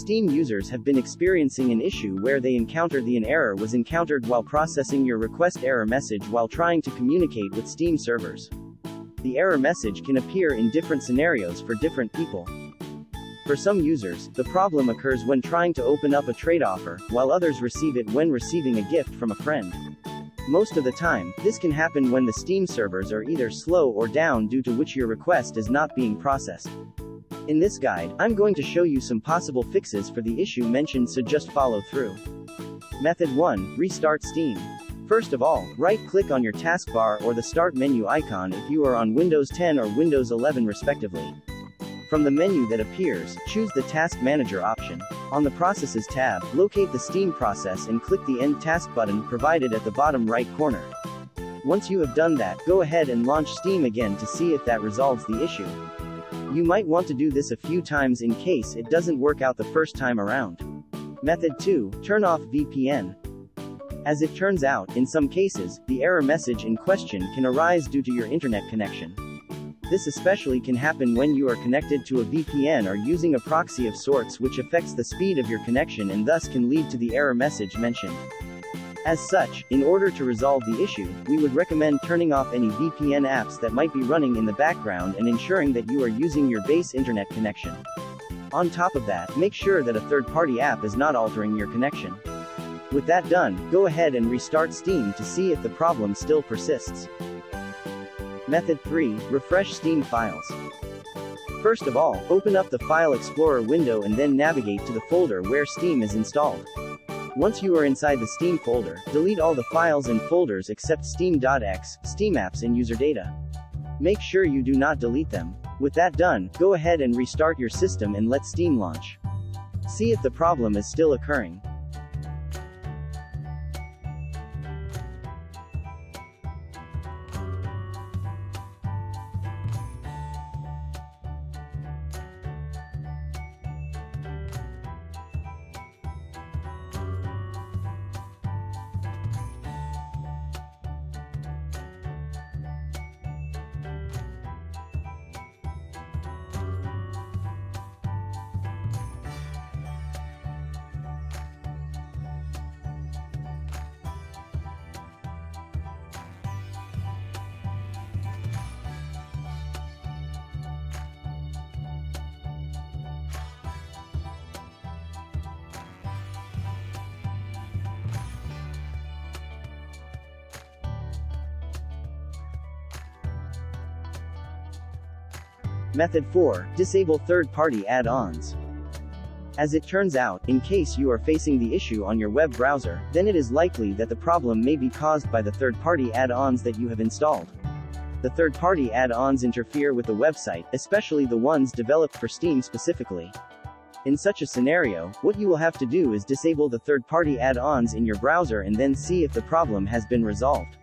Steam users have been experiencing an issue where they encountered the an error was encountered while processing your request error message while trying to communicate with Steam servers. The error message can appear in different scenarios for different people. For some users, the problem occurs when trying to open up a trade offer, while others receive it when receiving a gift from a friend. Most of the time, this can happen when the Steam servers are either slow or down due to which your request is not being processed. In this guide, I'm going to show you some possible fixes for the issue mentioned so just follow through. Method 1. Restart Steam. First of all, right-click on your taskbar or the Start menu icon if you are on Windows 10 or Windows 11 respectively. From the menu that appears, choose the Task Manager option. On the Processes tab, locate the Steam process and click the End Task button provided at the bottom right corner. Once you have done that, go ahead and launch Steam again to see if that resolves the issue. You might want to do this a few times in case it doesn't work out the first time around. Method 2. Turn off VPN. As it turns out, in some cases, the error message in question can arise due to your internet connection. This especially can happen when you are connected to a VPN or using a proxy of sorts which affects the speed of your connection and thus can lead to the error message mentioned. As such, in order to resolve the issue, we would recommend turning off any VPN apps that might be running in the background and ensuring that you are using your base internet connection. On top of that, make sure that a third-party app is not altering your connection. With that done, go ahead and restart Steam to see if the problem still persists. Method 3. Refresh Steam files. First of all, open up the File Explorer window and then navigate to the folder where Steam is installed. Once you are inside the Steam folder, delete all the files and folders except Steam.x, Steam apps and user data. Make sure you do not delete them. With that done, go ahead and restart your system and let Steam launch. See if the problem is still occurring. Method 4. Disable third-party add-ons. As it turns out, in case you are facing the issue on your web browser, then it is likely that the problem may be caused by the third-party add-ons that you have installed. The third-party add-ons interfere with the website, especially the ones developed for Steam specifically. In such a scenario, what you will have to do is disable the third-party add-ons in your browser and then see if the problem has been resolved.